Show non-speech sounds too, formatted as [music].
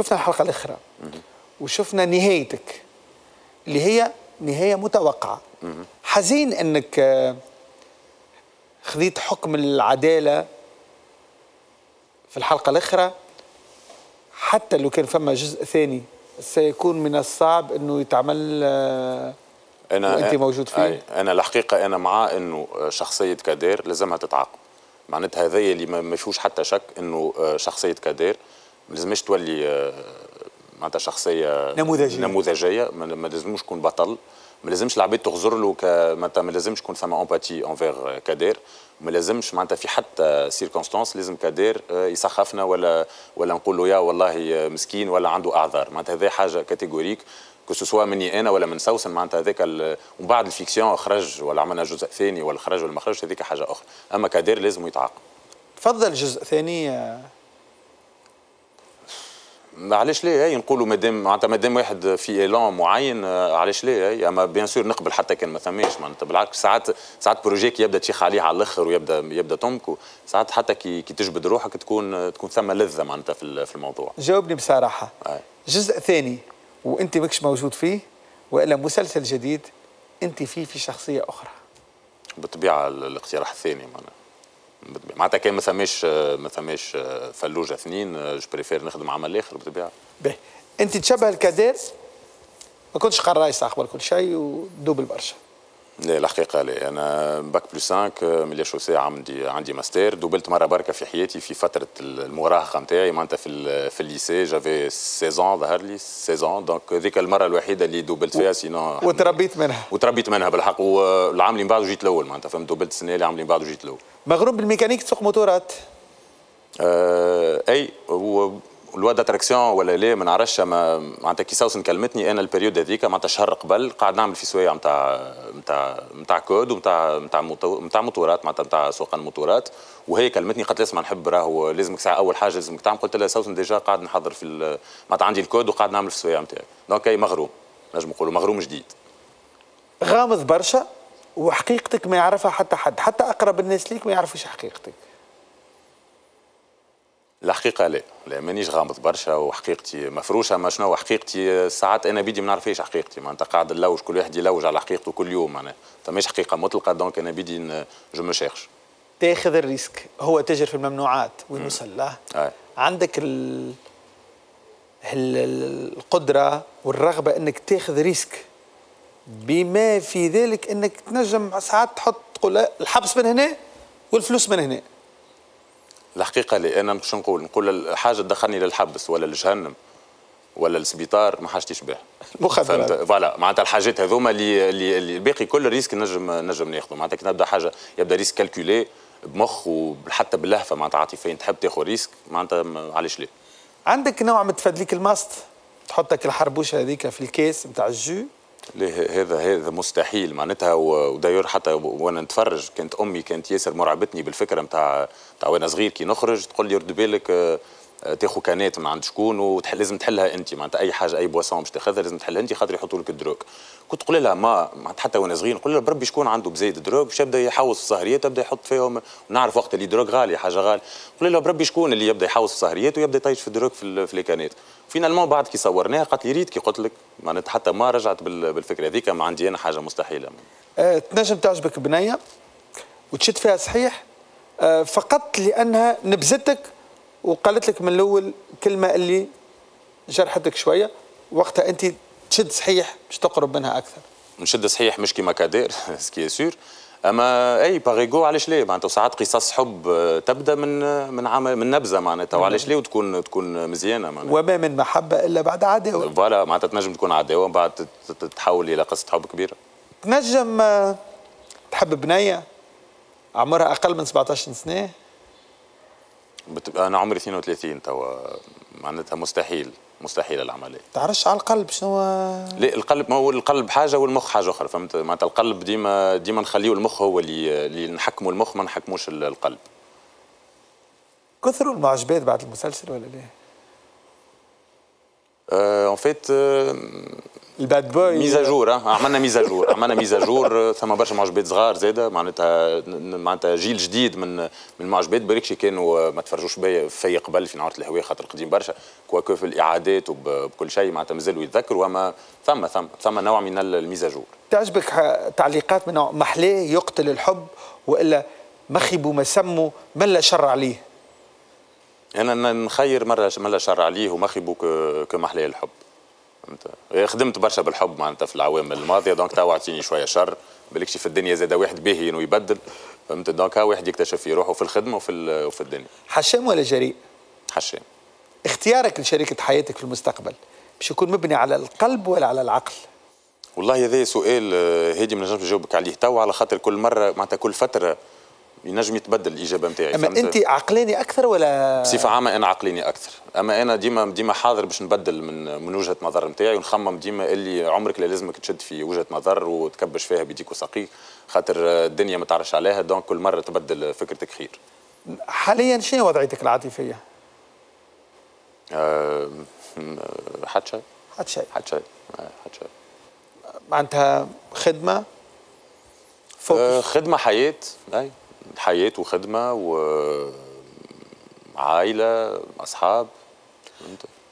شفنا الحلقة الاخرى وشفنا نهايتك اللي هي نهاية متوقعة. حزين إنك آه، خذيت حكم العدالة في الحلقة الاخرى حتى لو كان فما جزء ثاني سيكون من الصعب إنه يتعمل آه، أنا وأنت موجود فيه؟ أي أنا الحقيقة أنا مع إنه شخصية كادير لازمها تتعاقب. معناتها هذا اللي ما ما فيهوش حتى شك إنه شخصية كادير. ما لازمش تولي آه، معناتها شخصية نموذجية. نموذجية. ما لازموش يكون بطل. ما لازمش العباد تغزر له ك معناتها ما لازمش يكون ثم امباتي انفير كادير ما لازمش معناتها في حتى سيركونستانس لازم كادير آه، يسخفنا ولا ولا نقول له يا والله مسكين ولا عنده أعذار. معناتها هذه حاجة كاتيجوريك كو سوا مني أنا ولا من سوسن معناتها هذاك ال- ومن بعد الفيكسيون خرج ولا عملنا جزء ثاني ولا خرج ولا ما خرجش هذيك حاجة أخرى. أما كادير لازم يتعاقب. تفضل جزء ثاني آه، علاش لا هي نقولوا مادام معناتها مادام واحد في élan معين آه، علاش لا هي أما bien sûr نقبل حتى كان ما ثماش معناتها بالعكس ساعات ساعات projet يبدأ تشيخ عليه على الآخر ويبدا يبدأ تمك ساعات حتى كي كي تجبد روحك تكون تكون ثم لذة معناتها في ال- في الموضوع جاوبني بصراحة أي. جزء ثاني وأنت ماكش موجود فيه وإلا مسلسل جديد أنت فيه في شخصية أخرى بالطبيعة ال- الاقتراح الثاني بالطبيعة. معناتها كان ما ثماش ما ثماش آه، فلوجة اثنين آه، je préfère نخدم عمل آخر بالطبيعه به انت تشبه الكادير ما كنتش قرايص قبل كل شيء و doublé برشا. لا الحقيقة لا. أنا bac plus 5 ملي شوسي عندي عندي ماستر دوبلت مرة بركة في حياتي في فترة المراهقة نتاعي. معناتها في في ال lycée j'avais 16 ظهر لي 16 donc ذيك المرة الوحيدة اللي دوبلت فيها sinon وتربيت منها. وتربيت منها بالحق. والعام اللي من بعده جيت الأول معناتها فهمت؟ دوبلت السنة اللي عام اللي من بعده جيت الأول مغروم بالميكانيك تسوق موتورات؟ آه أي هو loi d'attraction ولا لا ما نعرفش. معناتها كي سوسن كلمتني أنا ال période هذيك معناتها شهر قبل قاعد نعمل في سوايع نتاع نتاع نتاع كود ونتاع نتاع نتاع موتورات معناتها نتاع سوق الموتورات. وهي كلمتني قالت لي اسمع نحب راهو لازمك ساعة أول حاجة لازمك تعمل. قلت لها سوسن déjà قاعد نحضر في معناتها عندي الكود وقاعد نعمل في السوايع نتاعي donc مغروم نجم نقولوا مغروم جديد. غامض برشا وحقيقتك ما يعرفها حتى حد. حتى أقرب الناس ليك ما يعرفوش حقيقتك. الحقيقة لا لا مانيش غامض برشا وحقيقتي مفروشة ما شنو حقيقتي ساعات أنا بيدي ما نعرفش حقيقتي معناتها قاعد نلوج كل واحد يلوج على حقيقته كل يوم معناها فماش حقيقة مطلقة donc أنا بيدي je me cherche تاخذ ال risque هو تاجر في الممنوعات وين وصل له. عندك ال... ال- ال- القدرة والرغبة إنك تاخذ risque. بما في ذلك إنك تنجم ساعات تحط تقول الحبس من هنا والفلوس من هنا. الحقيقة لا أنا شو نقول نقول حاجة تدخلني للحبس ولا لجهنم ولا للسبيطار ما حاجتيش بها. المخدرات. voilà معناتها الحاجات هذوما اللي اللي الباقي كل risque نجم نجم ناخذه. معناتها كي نبدا حاجة يبدا risque calculé بمخ وحتى باللهفة معناتها عاطفيا تحب تاخذ risque معناتها علاش لا؟ عندك نوع من تفدليك الماسط؟ تحطك الحربوشة هذيك في الكاس نتاع ال jus؟ ليه هذا هذا مستحيل معناتها و d'ailleurs حتى وأنا نتفرج كانت أمي كانت ياسر مرعبتني بالفكرة نتاع نتاع وأنا صغير كي نخرج تقول لي رد بالك آه، تاخذ canette من عند شكون وتحل لازم تحلها انت. معناتها أي حاجة أي boisson باش تاخذها لازم تحلها انت خاطر يحطوا لك ال drogue. كنت تقول لها ما حتى وأنا صغير نقول لها بربي شكون عنده بزايد drogue؟ باش يبدأ يحوس في السهريات يبدأ يحط فيهم ونعرف وقت اللي drogue غالي حاجة غالية. نقول لها بربي شكون اللي يبدأ يحوس في السهريات ويبدأ يطيش في ال drogue في, في ال canette finalement بعد كي صورناها قالت لي ريت كي قلت لك. معناتها حتى ما رجعت بال- بالفكرة هذيك ما عندي أنا حاجة مستحيلة. آه، تنجم تعجبك بنية وتشد فيها صحيح آه، فقط لأنها نبذتك وقالت لك من الأول كلمة اللي جرحتك شوية وقتها أنت تشد صحيح باش تقرب منها أكثر. نشد صحيح مش كيما كادير [laughs] ce qui est sûr أما أي par ego علاش ليه؟ معناتها ساعات قصص حب آه، تبدأ من آه، من عمل من نبذة معناتها وعلاش ليه؟ وتكون تكون مزيانة معناتها. وما من محبة إلا بعد عداوة. voilà معناتها تنجم تكون عداوة ومن بعد تت- تت- تتحول إلى قصة حب كبيرة. تنجم آه، تحب بنية عمرها أقل من 17 سنة. بت- أنا عمري 32 توا معناتها مستحيل مستحيل العملية. تعرفش على القلب شنو لا القلب ما هو القلب حاجة والمخ حاجة أخرى فهمت؟ معناتها القلب ديما ديما نخليه المخ هو اللي اللي نحكموا المخ ما نحكموش ال- القلب. كثروا المعجبات بعد المسلسل ولا ليه؟ en fait ال bad boy mise à jour عملنا mise à jour عملنا mise à jour ثم برشا معجبات صغار زاده معناتها معناتها جيل جديد من من المعجبات بريكشي كانوا ما تفرجوش بيا في قبل في نهار الهوية خاطر قديم برشا كواكو في الاعادات وبكل شيء معناتها مازالوا يتذكروا اما ثم ثم ثم نوع من الميزاجور تعجبك تعليقات من محلاه يقتل الحب وإلا مخيبوا ما سموا ملا شر عليه؟ أنا نخير مرة ملا شر عليه ومخيبوا كمحلاه الحب. خدمت برشا بالحب معناتها في العوام الماضية دونك توا اعطيني شوية شر. بالكش في الدنيا زاد واحد باهي إنه يبدل فهمت؟ دونك ها واحد يكتشف في روحه في الخدمة وفي وفي الدنيا. حشام ولا جريء؟ حشام. اختيارك لشريكة حياتك في المستقبل باش يكون مبني على القلب ولا على العقل؟ والله هذا سؤال هادي ما نجمش نجاوبك عليه. توا على خاطر كل مرة معناتها كل فترة ينجم يتبدل الإجابة نتاعي أما انت عقلاني أكثر ولا؟ بصفة عامة أنا عقلاني أكثر. أما أنا ديما ديما حاضر باش نبدل من من وجهة نظر نتاعي ونخمم ديما اللي عمرك لا لازمك تشد في وجهة نظر وتكبش فيها بيديك وساقيك خاطر الدنيا ما تعرفش عليها donc كل مرة تبدل فكرتك خير. حاليا شنو وضعيتك العاطفية؟ أه حد شيء؟ حد شيء. حد شيء. حد شيء. معناتها خدمة؟ focus. أه خدمة حياة أي. حياة وخدمة وعائلة أصحاب.